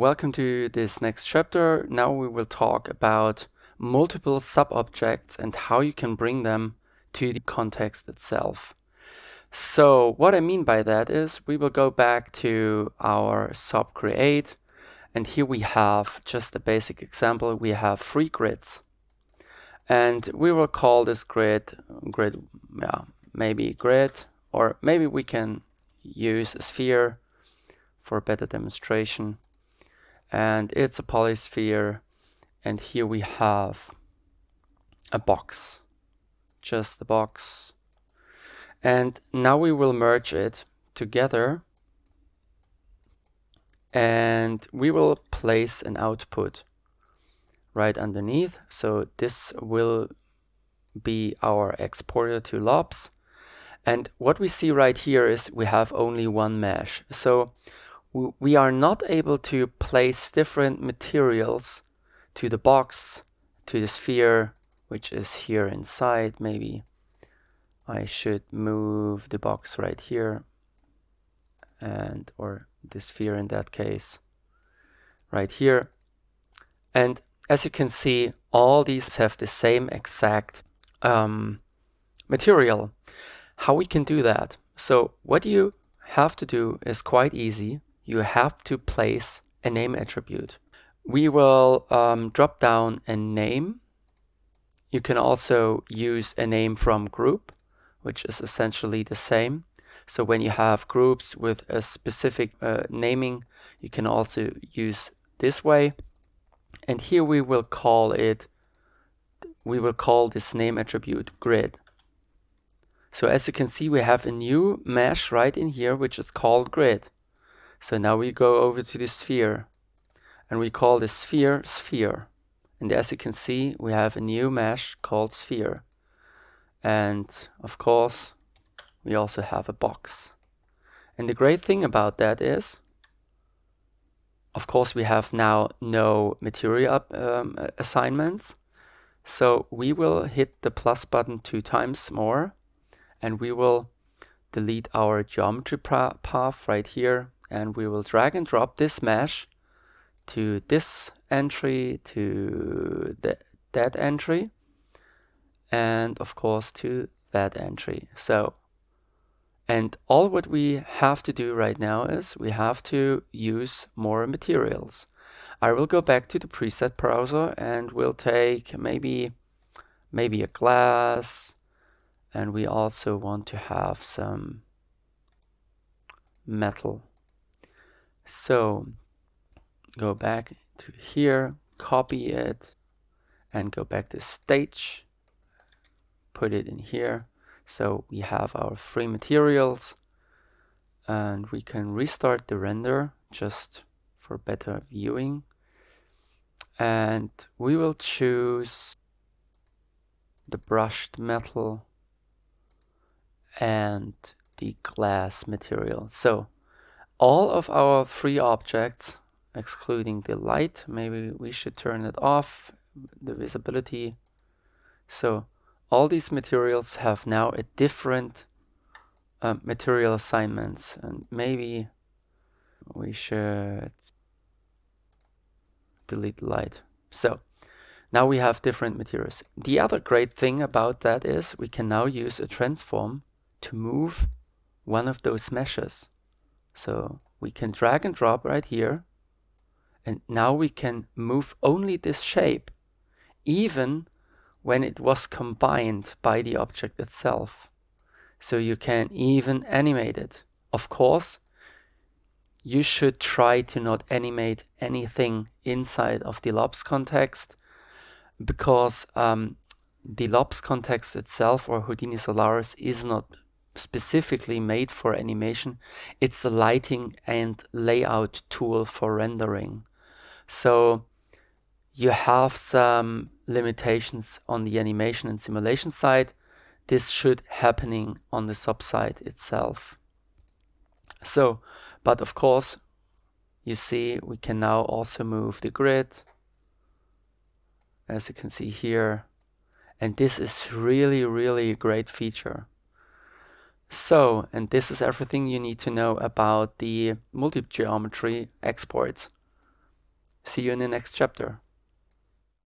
welcome to this next chapter. Now we will talk about multiple sub-objects and how you can bring them to the context itself. So what I mean by that is we will go back to our SOP Create and here we have just a basic example. We have three grids and we will call this grid grid yeah maybe grid or maybe we can use a sphere for a better demonstration and it's a polysphere and here we have a box just the box. And now we will merge it together and we will place an output right underneath. So this will be our exporter to LOPS and what we see right here is we have only one mesh. So we are not able to place different materials to the box, to the sphere, which is here inside. Maybe I should move the box right here and or the sphere in that case right here. And as you can see, all these have the same exact um, material. How we can do that? So what you have to do is quite easy you have to place a name attribute. We will um, drop down a name. You can also use a name from group, which is essentially the same. So when you have groups with a specific uh, naming, you can also use this way. And here we will call it, we will call this name attribute grid. So as you can see, we have a new mesh right in here, which is called grid. So now we go over to the sphere and we call the sphere sphere. And as you can see, we have a new mesh called sphere. And of course, we also have a box. And the great thing about that is, of course, we have now no material um, assignments. So we will hit the plus button two times more and we will delete our geometry path right here and we will drag and drop this mesh to this entry, to the, that entry, and of course to that entry. So, and all what we have to do right now is we have to use more materials. I will go back to the preset browser and we'll take maybe maybe a glass and we also want to have some metal so go back to here, copy it, and go back to stage, put it in here. So we have our free materials and we can restart the render just for better viewing. And we will choose the brushed metal and the glass material. So all of our three objects, excluding the light, maybe we should turn it off, the visibility. So all these materials have now a different uh, material assignments and maybe we should delete light. So now we have different materials. The other great thing about that is we can now use a transform to move one of those meshes. So we can drag and drop right here. And now we can move only this shape, even when it was combined by the object itself. So you can even animate it. Of course, you should try to not animate anything inside of the LOPS context because um, the LOPS context itself or Houdini Solaris is not specifically made for animation. It's a lighting and layout tool for rendering. So you have some limitations on the animation and simulation side. This should happening on the SOP side itself. So, but of course, you see we can now also move the grid as you can see here. And this is really, really a great feature. So, and this is everything you need to know about the multi-geometry exports. See you in the next chapter.